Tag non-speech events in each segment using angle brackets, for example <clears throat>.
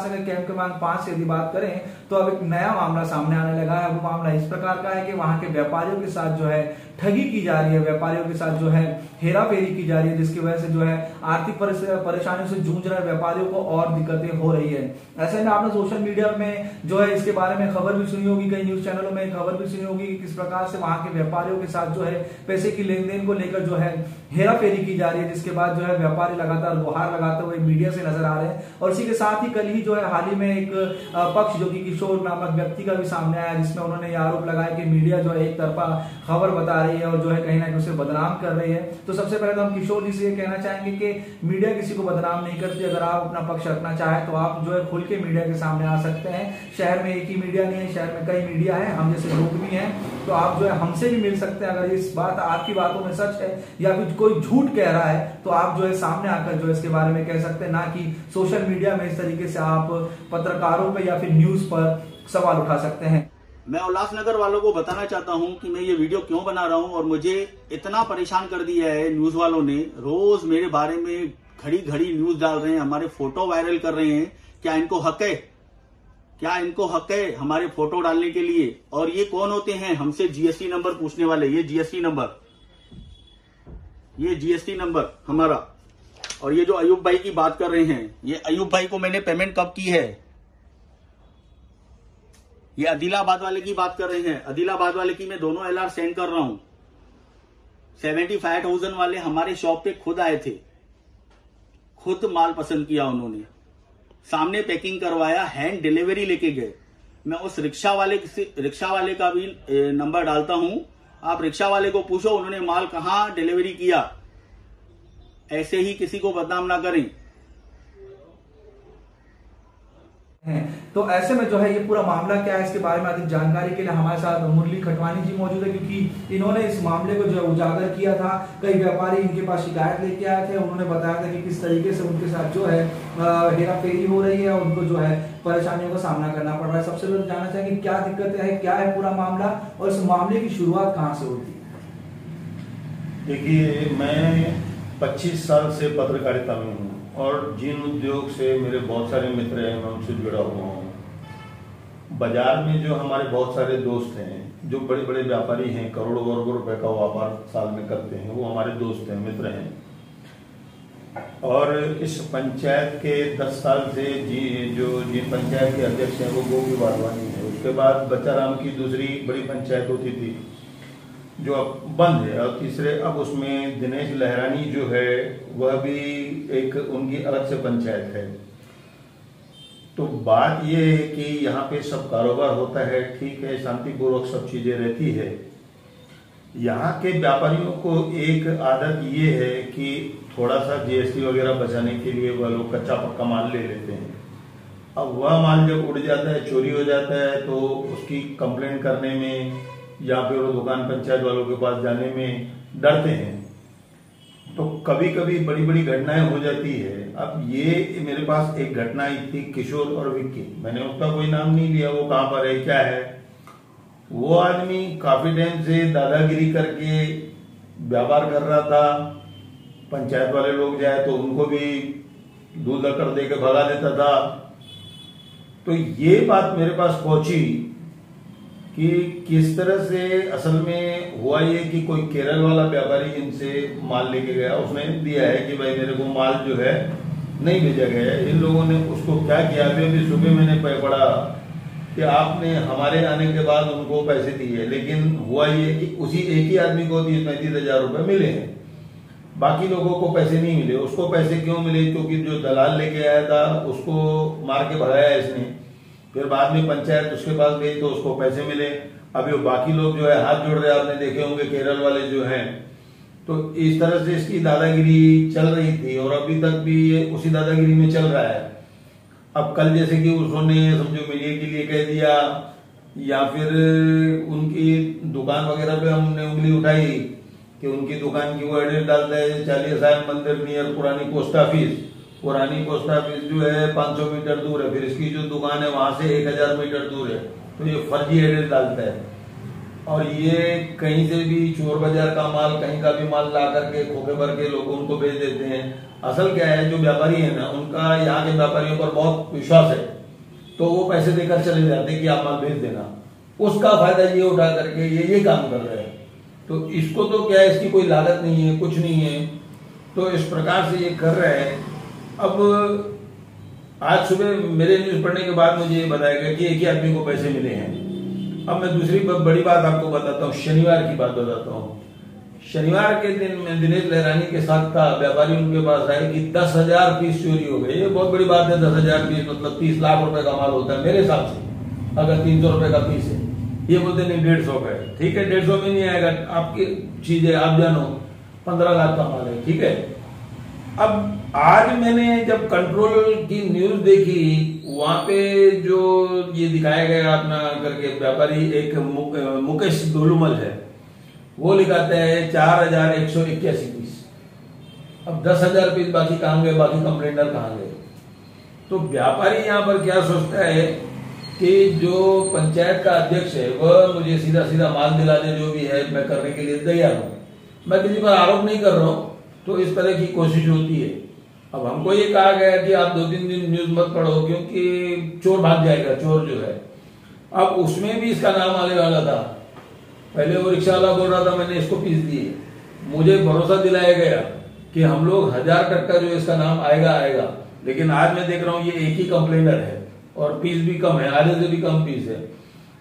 अगर कैंप क्रमांक पाँच से यदि बात करें तो अब एक नया मामला सामने आने लगा है। वो मामला इस प्रकार का है कि वहाँ के व्यापारियों के साथ जो है ठगी की जा रही है। व्यापारियों के साथ जो है हेरा फेरी की जा रही है, जिसकी वजह से जो है आर्थिक परेशानियों से जूझ रहे व्यापारियों को और दिक्कतें हो रही है। ऐसे में आपने सोशल मीडिया में जो है इसके बारे में खबर भी सुनी होगी, कई न्यूज़ चैनलों में खबर भी सुनी होगी कि किस प्रकार से वहाँ के व्यापारियों के साथ जो है पैसे की लेन देन को लेकर जो है हेरा फेरी की जा रही है, जिसके बाद जो है व्यापारी लगातार गुहार लगाते हुए मीडिया से नज़र आ रहे हैं। और इसी के साथ ही कल ही जो है, हाल ही में एक पक्ष जो कि किशोर नामक व्यक्ति का भी सामने आया, जिसमें उन्होंने ये आरोप लगाया कि मीडिया जो है, एक तरफा खबर बता रही है और जो है, कहीं ना कहीं उसे बदनाम कर रही है। तो सबसे पहले तो हम किशोर जी से ये कहना चाहेंगे कि मीडिया किसी को बदनाम नहीं करती। अगर आप अपना पक्ष रखना चाहे तो आप जो है, खुल के मीडिया के सामने आ सकते हैं। शहर में एक ही मीडिया नहीं है, शहर में कई मीडिया है, हम जैसे लोग भी हैं तो आप जो है, हमसे भी मिल सकते हैं। अगर इस बात, आपकी बातों में सच है या फिर कोई झूठ कह रहा है तो आप जो है, सामने आकर जो है, इसके बारे में कह सकते हैं। ना कि सोशल मीडिया में इस तरीके से आप पत्रकारों पर या फिर न्यूज़ पर सवाल उठा सकते हैं। मैं उल्लासनगर वालों को बताना चाहता हूँ कि मैं ये वीडियो क्यों बना रहा हूँ और मुझे इतना परेशान कर दिया है न्यूज़ वालों ने। रोज मेरे बारे में घड़ी घड़ी न्यूज़ डाल रहे हैं, हमारे फ़ोटो वायरल कर रहे हैं। क्या इनको हक है? क्या इनको हक है हमारे फ़ोटो डालने के लिए? और ये कौन होते हैं? हमसे जीएसटी नंबर पूछने वाले, ये जीएसटी नंबर ये जीएसटी नंबर हमारा। और ये जो अयूब भाई की बात कर रहे हैं, ये अयूब भाई को मैंने पेमेंट कब की है? ये अदिलाबाद वाले की बात कर रहे हैं। अदिलाबाद वाले की मैं दोनों एलआर सेंड कर रहा हूँ। सेवेंटी फाइव थाउज़ेंड वाले हमारे शॉप पे खुद आए थे। खुद माल पसंद किया उन्होंने। सामने पैकिंग करवाया हैंड डिलीवरी लेके गए। मैं उस रिक्शा वाले रिक्शा वाले का भी नंबर डालता हूँ। आप रिक्शा वाले को पूछो, उन्होंने माल कहाँ डिलीवरी किया? ऐसे ही किसी को बदनाम ना करें। तो ऐसे में जो है ये पूरा मामला क्या है इसके बारे में अधिक जानकारी के लिए हमारे साथ मुरली खटवानी जी मौजूद है क्योंकि इन्होंने इस मामले को जो है उजागर किया था। कई व्यापारी इनके पास शिकायत लेके आए थे। उन्होंने बताया था कि किस तरीके से उनके साथ जो है हेरा फेरी हो रही है उनको जो है परेशानियों का सामना करना पड़ रहा है। सबसे पहले जानना चाहेंगे क्या दिक्कत है क्या है पूरा मामला और इस मामले की शुरुआत कहाँ से होती है? देखिए मैं 25 साल से पत्रकारिता में हूँ और जिन उद्योग से मेरे बहुत सारे मित्र हैं, मैं उनसे जुड़ा हुआ हूँ। बाज़ार में जो हमारे बहुत सारे दोस्त हैं, जो बड़े बड़े व्यापारी हैं करोड़ों करोड़ों रुपए का व्यापार साल में करते हैं, वो हमारे दोस्त हैं, मित्र हैं। और इस पंचायत के 10 साल से जी, जो जिन पंचायत के अध्यक्ष हैं, वो गोभी बागवानी है। उसके बाद बच्चाराम की दूसरी बड़ी पंचायत होती थी जो अब बंद है और तीसरे, अब उसमें दिनेश लहरानी जो है, वह भी एक उनकी अलग से पंचायत है। तो बात यह है कि यहाँ पे सब कारोबार होता है, ठीक है, शांतिपूर्वक सब चीज़ें रहती है। यहाँ के व्यापारियों को एक आदत ये है कि थोड़ा सा जीएसटी वगैरह बचाने के लिए वह लोग कच्चा पक्का माल ले लेते हैं। अब वह माल जब उड़ जाता है, चोरी हो जाता है तो उसकी कंप्लेन करने में या फिर वो दुकान पंचायत वालों के पास जाने में डरते हैं। तो कभी कभी बड़ी बड़ी घटनाएँ हो जाती है। अब ये मेरे पास एक घटना आई थी, किशोर और विक्की। मैंने उसका कोई नाम नहीं लिया, वो कहाँ पर है, क्या है? वो आदमी काफ़ी टाइम से दादागिरी करके व्यापार कर रहा था। पंचायत वाले लोग जाए तो उनको भी दूध कर दे के भगा देता था। तो ये बात मेरे पास पहुँची कि किस तरह से असल में हुआ ये कि कोई केरल वाला व्यापारी इनसे माल लेके गया, उसने दिया है कि भाई मेरे को माल जो है नहीं भेजा गया है। इन लोगों ने उसको क्या किया? अभी अभी सुबह मैंने पढ़ा कि आपने हमारे आने के बाद उनको पैसे दिए, लेकिन हुआ ये कि उसी एक ही आदमी को तीस पैंतीस हज़ार रुपए मिले हैं। बाकी लोगों को पैसे नहीं मिले। उसको पैसे क्यों मिले? क्योंकि जो दलाल लेके आया था, उसको मार के भगाया इसने। फिर बाद में पंचायत उसके पास गई तो उसको पैसे मिले। अभी वो बाकी लोग जो है हाथ जोड़ रहे आपने देखे होंगे केरल वाले जो हैं। तो इस तरह से इसकी दादागिरी चल रही थी और अभी तक भी ये उसी दादागिरी में चल रहा है। अब कल जैसे कि उन्होंने समझो, मीडिया के लिए कह दिया या फिर उनकी दुकान वगैरह पे हमने उंगली उठाई कि उनकी दुकान की वो एड्रेस डालता है, चालीस मंदिर नियर पुरानी पोस्ट ऑफ़िस। पुरानी पोस्ट ऑफ़िस जो है 500 मीटर दूर है, फिर इसकी जो दुकान है वहाँ से 1000 मीटर दूर है। तो ये फर्जी एड्रेस डालता है। और ये कहीं से भी चोर बाज़ार का माल, कहीं का भी माल ला करके खोखे भर के लोग उनको बेच देते हैं। असल क्या है, जो व्यापारी है ना, उनका यहाँ के व्यापारियों पर बहुत विश्वास है। तो वो पैसे देकर चले जाते हैं कि आप माल भेज देना। उसका फ़ायदा ये उठा करके ये ये काम कर रहे हैं। तो इसको तो क्या है इसकी कोई लागत नहीं है, कुछ नहीं है। तो इस प्रकार से ये कर रहे हैं। अब आज सुबह मेरे न्यूज़ पढ़ने के बाद मुझे ये बताया गया कि एक ही आदमी को पैसे मिले हैं। अब मैं दूसरी बड़ी बात आपको बताता हूँ, शनिवार की बात बताता हूँ। शनिवार के दिन मैं दिनेश लहरानी के साथ था, व्यापारी उनके पास आए कि दस हज़ार पीस चोरी हो गए ये बहुत बड़ी बात है, दस हज़ार पीस मतलब तीस लाख रुपए का माल होता है मेरे हिसाब से, अगर तीन सौ रुपए का पीस है। ये बोलते नहीं, डेढ़ सौ का है। ठीक है, डेढ़ सौ में नहीं आएगा, आपकी चीज़ आप जानो, पंद्रह लाख का माल है, ठीक है? अब आज मैंने जब कंट्रोल की न्यूज़ देखी, वहाँ पे जो ये दिखाया गया अपना करके व्यापारी, एक मुकेश गोलूमल है, वो लिखाते हैं चार हज़ार एक सौ इक्यासी पीस। अब दस हज़ार पीस बाकी कहाँ गए, बाकी कंप्लेंटर कहाँ गए? तो व्यापारी यहाँ पर क्या सोचता है कि जो पंचायत का अध्यक्ष है, वह मुझे सीधा सीधा माल दिला दे, जो भी है, मैं करने के लिए तैयार हूँ। मैं किसी पर आरोप नहीं कर रहा हूँ। तो इस तरह की कोशिश होती है। अब हमको ये कहा गया कि आप दो तीन दिन न्यूज़ मत पढ़ो, क्योंकि चोर भाग जाएगा, चोर जो है। अब उसमें भी इसका नाम आने वाला था। पहले वो रिक्शा वाला बोल रहा था, मैंने इसको पीस दिए। मुझे भरोसा दिलाया गया कि हम लोग हज़ार टक्का जो इसका नाम आएगा आएगा। लेकिन आज मैं देख रहा हूँ, ये एक ही कंप्लेनर है और पीस भी कम है, आधे से भी कम पीस है।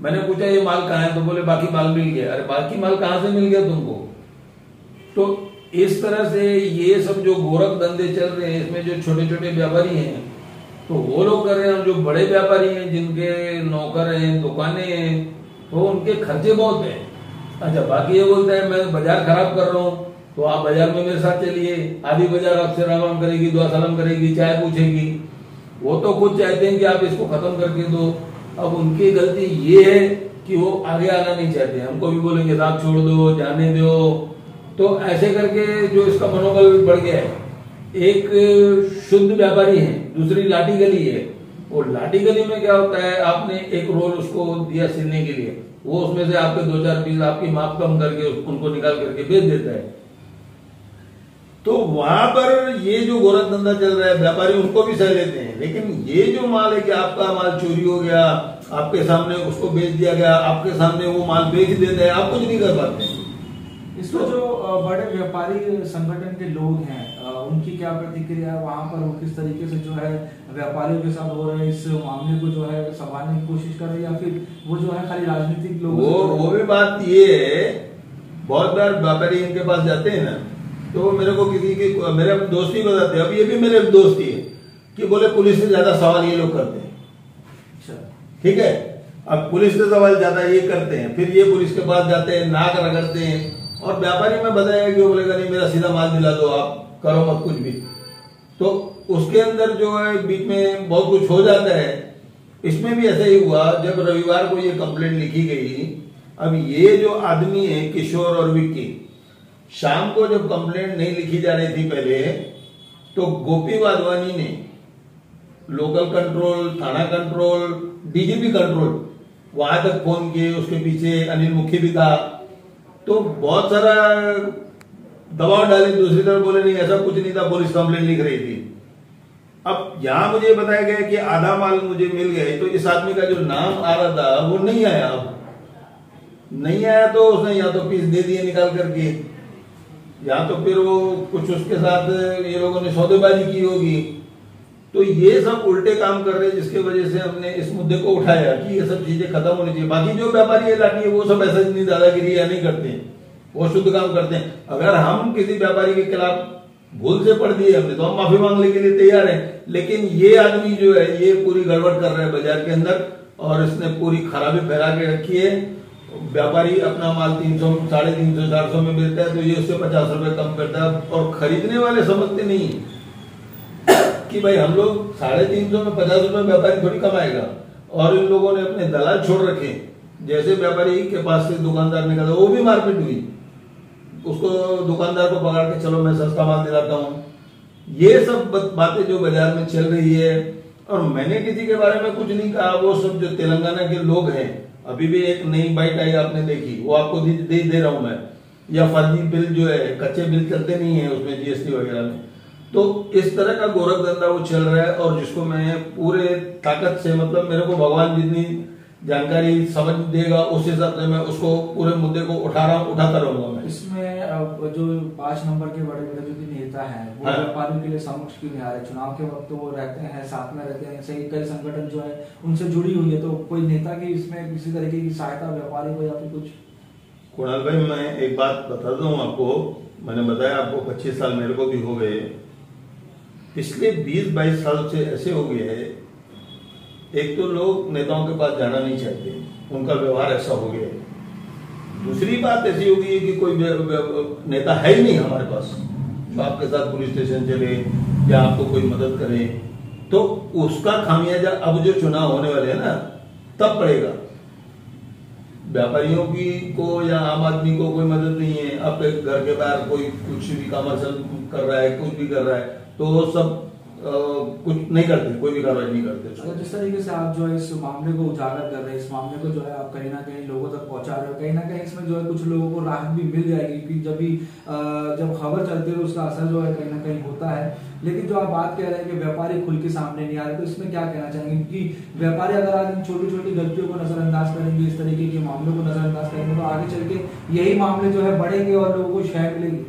मैंने पूछा, ये माल कहाँ है? तो बोले, बाकी माल मिल गया। अरे, बाकी माल कहाँ से मिल गया तुमको? तो इस तरह से ये सब जो गोरख धंधे चल रहे हैं, इसमें जो छोटे छोटे व्यापारी हैं तो वो लोग कर रहे हैं जो बड़े व्यापारी हैं, जिनके नौकर हैं, दुकानें हैं तो उनके खर्चे बहुत हैं। अच्छा बाकी ये बोलते हैं, मैं बाज़ार खराब कर रहा हूँ तो आप बाज़ार में मेरे साथ चलिए, आधी बाज़ार आपसे राम करेगी दुआ सलाम करेगी, चाय पूछेगी। वो तो खुद चाहते हैं कि आप इसको खत्म करके दो। अब उनकी गलती ये है कि वो आगे आना नहीं चाहते। हमको भी बोलेंगे, साहब, छोड़ दो, जाने दो तो ऐसे करके जो इसका मनोबल बढ़ गया है, एक शुद्ध व्यापारी है, दूसरी लाठी गली है। और लाठी गली में क्या होता है, आपने एक रोल उसको दिया सिलने के लिए। वो उसमें से आपके दो चार पीस आपकी माप कम करके उनको निकाल करके बेच देता है। तो वहाँ पर ये जो गोरख धंधा चल रहा है, व्यापारी उनको भी सह लेते हैं। लेकिन ये जो माल है कि आपका माल चोरी हो गया, आपके सामने उसको बेच दिया गया, आपके सामने वो माल बेच देता है, आप कुछ नहीं कर पाते। इसमें जो बड़े व्यापारी संगठन के लोग हैं उनकी क्या प्रतिक्रिया है? वहाँ पर वो किस तरीके से जो है व्यापारियों के साथ हो रहे इस मामले को जो है संभालने की कोशिश कर रहे हैं या फिर वो जो है खाली राजनीतिक लोग वो वो भी बात ये है बहुत बार व्यापारी इनके पास जाते हैं ना तो मेरे को किसी की मेरे दोस्ती बताते हैं। अब ये भी मेरे दोस्ती है कि बोले पुलिस से ज़्यादा सवाल ये लोग करते हैं। अच्छा। ठीक है? अब पुलिस से सवाल ज़्यादा ये करते हैं फिर ये पुलिस के पास जाते हैं नाक रगड़ते हैं और व्यापारी में बताया कि वो बोलेगा, नहीं, मेरा सीधा माल दिला दो, आप करो मत कुछ भी। तो उसके अंदर जो है, बीच में बहुत कुछ हो जाता है। इसमें भी ऐसा ही हुआ, जब रविवार को ये कंप्लेंट लिखी गई अब ये जो आदमी है, किशोर और विक्की, शाम को जब कंप्लेंट नहीं लिखी जा रही थी पहले तो गोपी वाधवानी ने लोकल कंट्रोल थाना कंट्रोल डीजीपी कंट्रोल वहाँ तक फ़ोन किए, उसके पीछे अनिल मुखी भी था। तो बहुत सारा दबाव डाले, दूसरी तरफ़ बोले, नहीं, ऐसा कुछ नहीं था पुलिस कंप्लेन लिख रही थी। अब यहाँ मुझे बताया गया कि आधा माल मुझे मिल गए तो इस आदमी का जो नाम आ रहा था, वो नहीं आया अब। नहीं आया तो उसने या तो पीस दे दिए निकाल करके, या तो फिर वो कुछ उसके साथ ये लोगों ने सौदेबाजी की होगी। तो ये सब उल्टे काम कर रहे हैं, जिसके वजह से हमने इस मुद्दे को उठाया कि ये सब चीज़ें खत्म होनी चाहिए। बाकी जो व्यापारी लाठी है, वो सब ऐसा नहीं दादागिरी या नहीं करते हैं। वो शुद्ध काम करते हैं। अगर हम किसी व्यापारी के खिलाफ भूल से पढ़ दिए, हमने तो हम माफ़ी मांगने के लिए तैयार हैं। लेकिन ये आदमी जो है, ये पूरी गड़बड़ कर रहा है बाज़ार के अंदर और इसने पूरी खराबी फैला के रखी है। व्यापारी अपना माल तीन सौ, साढ़े तीन सौ, चार सौ में बेचता है तो ये उससे पचास रुपए कम करता है और खरीदने वाले समझते नहीं कि भाई हम लोग साढ़े तीन सौ में पचास रुपए व्यापारी थोड़ी कमाएगा। और इन लोगों ने अपने दलाल छोड़ रखे जैसे व्यापारी के पास से दुकानदार निकला वो भी मारपीट हुई। उसको दुकानदार को पकड़ के चलो मैं सस्ता माल दिलाता हूँ। ये सब बातें जो बाज़ार में चल रही है और मैंने किसी के बारे में कुछ नहीं कहा वो सब जो तेलंगाना के लोग हैं अभी भी एक नई बाइक आई आपने देखी वो आपको दे, दे, रहा हूँ मैं। या फर्जी बिल जो है कच्चे बिल चलते नहीं है उसमें जीएसटी वगैरह में। तो इस तरह का गोरख धंधा वो चल रहा है और जिसको मैं पूरे ताकत से मतलब मेरे को भगवान जितनी जानकारी समझ देगा उस हिसाब से मैं उसको पूरे मुद्दे को उठा रहा उठाता रहूँगा मैं। इसमें जो पाँच नंबर के बड़े बड़े जो भी नेता हैं वो हाँ। व्यापारियों के लिए समक्ष क्यों नहीं आ रहे? चुनाव के वक्त तो वो रहते हैं साथ में रहते हैं सही कई संगठन जो है उनसे जुड़ी हुई है तो कोई नेता की इसमें किसी तरीके की सहायता व्यापारी को या फिर कुछ? कुणाल भाई मैं एक बात बता दूँ आपको। मैंने बताया आपको 25 साल मेरे को भी हो गए पिछले 20-22 साल से ऐसे हो गए है। एक तो लोग नेताओं के पास जाना नहीं चाहते, उनका व्यवहार ऐसा हो गया है। दूसरी बात ऐसी हो गई है कि कोई नेता है ही नहीं हमारे पास। जो आपके साथ पुलिस स्टेशन चले या आपको कोई मदद करे तो उसका खामियाजा अब जो चुनाव होने वाले हैं ना, तब पड़ेगा। व्यापारियों की को या आम आदमी को कोई मदद नहीं है। आपके घर के बाहर कोई कुछ भी कमर्शियल कर रहा है, कुछ भी कर रहा है तो सब अ, कुछ नहीं करते कोई भी कार्रवाई नहीं करते। अगर जिस तरीके से आप जो है इस मामले को उजागर कर रहे हैं इस मामले को जो है आप कहीं ना कहीं लोगों तक पहुँचा रहे हो कहीं ना कहीं इसमें जो है कुछ लोगों को राहत भी मिल जाएगी क्योंकि जब भी जब खबर चलती है उसका असर जो है कहीं ना कहीं होता है। लेकिन जो आप बात कह रहे हैं कि व्यापारी खुल के सामने नहीं आ रहे तो इसमें क्या कहना चाहेंगे? क्योंकि व्यापारी अगर आज छोटी छोटी गलतियों को नजरअंदाज करेंगे इस तरीके के मामलों को नजरअंदाज करेंगे तो आगे चल के यही मामले जो है बढ़ेंगे और लोगों को शय मिलेगी।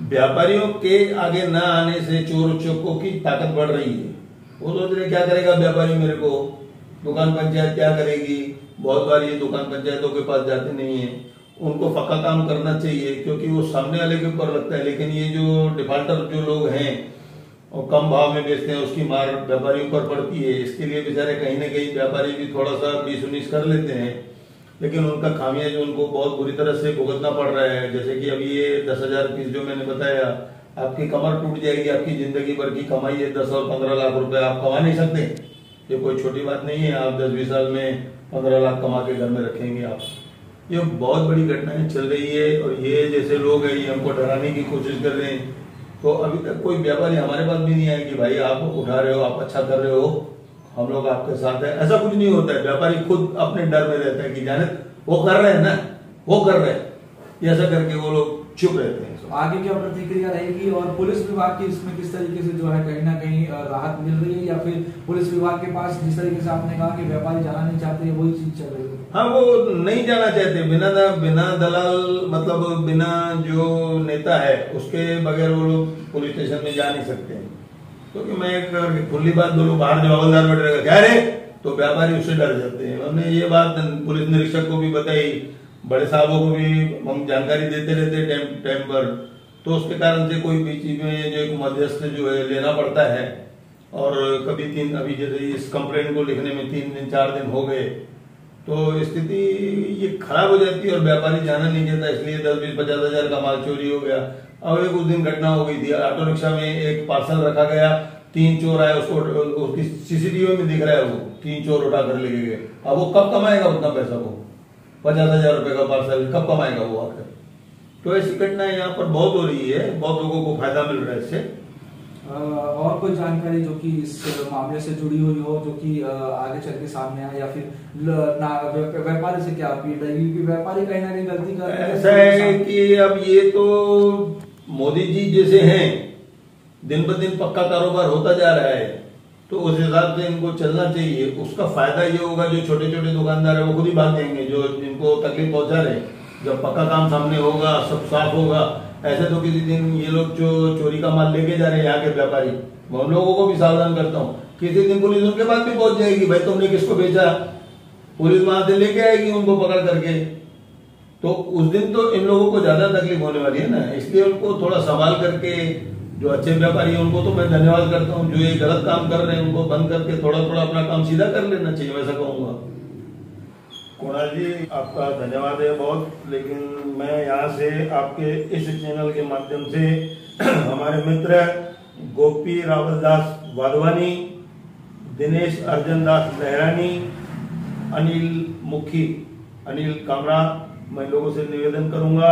व्यापारियों के आगे न आने से चोर चोकों की ताकत बढ़ रही है। वो सोच रहे क्या करेगा व्यापारी मेरे को? दुकान पंचायत क्या करेगी? बहुत बार ये दुकान पंचायतों के पास जाते नहीं है। उनको पक्का काम करना चाहिए, क्योंकि वो सामने वाले के ऊपर लगता है। लेकिन ये जो डिफाल्टर जो लोग हैं और कम भाव में बेचते हैं, उसकी मार व्यापारियों पर पड़ती है। इसके लिए बेचारे कहीं ना कहीं व्यापारी भी थोड़ा सा बीस उन्नीस कर लेते हैं। लेकिन उनका खामियाज उनको बहुत बुरी तरह से भुगतना पड़ रहा है, जैसे कि अभी ये दस हज़ार पीस जो मैंने बताया, आपकी कमर टूट जाएगी, आपकी ज़िंदगी भर की कमाई है दस और पंद्रह लाख रुपए, आप कमा नहीं सकते। ये कोई छोटी बात नहीं है, आप दस बीस साल में पंद्रह लाख कमा के घर में रखेंगे आप। ये बहुत बड़ी घटनाएँ चल रही है, और ये जैसे लोग हैं, ये हमको डराने की कोशिश कर रहे हैं। तो अभी तक कोई व्यापारी हमारे पास भी नहीं आया कि भाई आप उठा रहे हो, आप अच्छा कर रहे हो। हम लोग आपके साथ है। ऐसा कुछ नहीं होता है। व्यापारी खुद अपने डर में रहता है कि जाने वो कर रहे हैं ना? वो कर रहे हैं। ये ऐसा करके वो लोग चुप रहते हैं। तो आगे क्या प्रतिक्रिया रहेगी? और पुलिस विभाग की इसमें किस तरीके से जो है कहीं ना कहीं राहत मिल रही है? या फिर पुलिस विभाग के पास जिस तरीके से आपने कहा कि व्यापारी जाना नहीं चाहते वही चीज़ चल रही है? हाँ वो नहीं जाना चाहते। बिना दा, बिना दलाल मतलब बिना जो नेता है उसके बगैर वो लोग पुलिस स्टेशन में जा नहीं सकते। क्योंकि मैं एक खुली बात बोलूँ, बाहर जो हवलदार बैठ रहेगा क्या रे तो व्यापारी उससे डर जाते हैं। हमने ये बात पुलिस निरीक्षक को भी बताई, बड़े साहबों को भी हम जानकारी देते रहते टाइम टाइम पर। तो उसके कारण से कोई बीच में जो एक मध्यस्थ जो है, लेना पड़ता है। और कभी तीन, अभी जैसे इस कंप्लेंट को लिखने में तीन दिन, चार दिन हो गए तो स्थिति ये खराब हो जाती है और व्यापारी जाना नहीं चाहता, इसलिए दस बीस, पचास हज़ार का माल चोरी हो गया। अब एक उस दिन घटना हो गई थी। ऑटो रिक्शा में एक पार्सल रखा गया तीन चोर आए उसको उसकी सीसीटीवी में दिख रहा है वो तीन चोर उठा कर लेके गए। अब वो कब कमाएगा उतना पैसा वो? पचास हज़ार रुपए का पार्सल कब कमाएगा वो आकर? तो ऐसी घटनाएँ यहाँ पर बहुत हो रही है बहुत लोगों को फ़ायदा मिल रहा है इससे। और कोई जानकारी जो कि इस मामले से जुड़ी हुई हो जो कि आगे चल के सामने आए या फिर व्यापारी से क्या अपील रहेगी क्योंकि व्यापारी कहीं ना कहीं गलती कर। ऐसा है कि अब ये तो मोदी जी जैसे हैं, दिन ब दिन पक्का कारोबार होता जा रहा है तो उस हिसाब से इनको चलना चाहिए। उसका फ़ायदा ये होगा, जो छोटे छोटे दुकानदार है, वो खुद ही भाग जाएँगे, जो जिनको तकलीफ़ पहुँचा रहे। जब पक्का काम सामने होगा, सब साफ़ होगा, ऐसे तो किसी दिन ये लोग जो चोरी का माल लेके जा रहे हैं यहाँ के व्यापारी। मैं उन लोगों को भी सावधान करता हूँ। किसी दिन पुलिस उनके पास भी पहुँच जाएगी, भाई तुमने किसको बेचा? पुलिस वहाँ से लेके आएगी उनको पकड़ करके। तो उस दिन तो इन लोगों को ज़्यादा तकलीफ़ होने वाली है ना। इसलिए उनको थोड़ा संभाल करके, जो अच्छे व्यापारी हैं, उनको तो मैं धन्यवाद करता हूँ। जो ये गलत काम कर रहे हैं, उनको बंद करके थोड़ा थोड़ा अपना काम सीधा कर लेना चाहिए वैसा कहूँगा। कुणाल जी, आपका धन्यवाद है बहुत, लेकिन मैं यहाँ से आपके इस चैनल के माध्यम से <clears throat> हमारे मित्र गोपी रावल दास वाधवानी, दिनेश अर्जन दास लहरानी, अनिल मुखी, अनिल कामरा मैं लोगों से निवेदन करूँगा,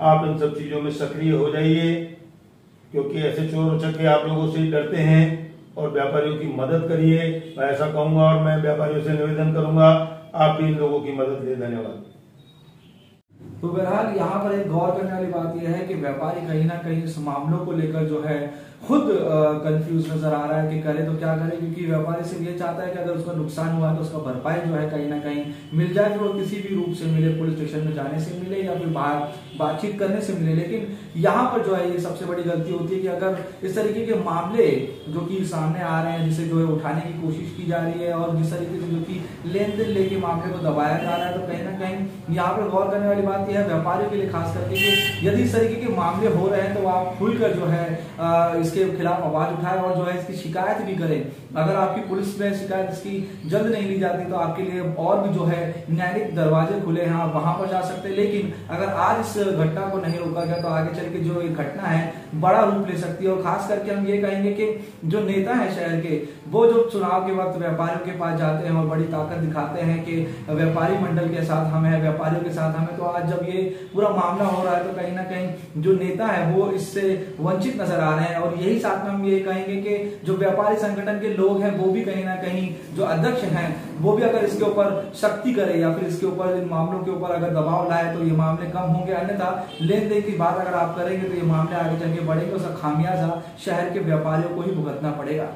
आप इन सब चीज़ों में सक्रिय हो जाइए, क्योंकि ऐसे चोर उचक्के आप लोगों से डरते हैं, और व्यापारियों की मदद करिए। मैं ऐसा कहूँगा और मैं व्यापारियों से निवेदन करूँगा, आप भी इन लोगों की मदद लिए धन्यवाद। तो बहरहाल, यहाँ पर एक गौर करने वाली बात यह है कि व्यापारी कहीं ना कहीं इस मामलों को लेकर जो है खुद कंफ्यूज नज़र आ रहा है कि करे तो क्या करे, क्योंकि व्यापारी सिर्फ़ ये चाहता है कि अगर उसका नुकसान हुआ है तो उसका भरपाई जो है कहीं ना कहीं मिल जाए, फिर वो किसी भी रूप से मिले, पुलिस स्टेशन में जाने से मिले या फिर बाहर बातचीत करने से मिले। लेकिन यहाँ पर जो है ये सबसे बड़ी गलती होती है कि अगर इस तरीके के मामले जो कि सामने आ रहे हैं, जिसे जो है उठाने की कोशिश की जा रही है और जिस तरीके से जो कि लेन देन लेके मामले को दबाया जा रहा है तो कहीं ना कहीं यहाँ पर गौर करने वाली बात यह है, व्यापारियों के लिए, खास करके कि यदि इस तरीके के मामले हो रहे हैं तो आप खुलकर जो है इसके खिलाफ आवाज़ उठाएँ और जो है इसकी शिकायत भी करें। अगर आपकी पुलिस में शिकायत इसकी जल्द नहीं ली जाती तो आपके लिए और भी जो है न्यायिक दरवाजे खुले हैं, आप वहाँ पर जा सकते हैं। लेकिन अगर आज इस घटना को नहीं रोका गया तो आगे चल के जो ये घटना है बड़ा रूप ले सकती है। और खास करके हम ये कहेंगे कि जो नेता है शहर के, वो जो चुनाव के वक्त व्यापारियों के पास जाते हैं और बड़ी ताकत दिखाते हैं कि व्यापारी मंडल के साथ हम है, व्यापारियों के साथ हमें तो आज जब ये पूरा मामला हो रहा है तो कहीं ना कहीं जो नेता है, वो इससे वंचित नज़र आ रहे हैं। और यही साथ में हम ये कहेंगे कि जो व्यापारी संगठन के लोग हैं, वो भी कहीं ना कहीं जो अध्यक्ष हैं वो भी अगर इसके ऊपर शक्ति करे या फिर इसके ऊपर इन मामलों के ऊपर अगर दबाव लाए तो ये मामले कम होंगे। अन्यथा लेन देन की बात अगर आप करेंगे तो ये मामले आगे चल के बढ़ेंगे उसका खामियाजा शहर के व्यापारियों को ही भुगतना पड़ेगा।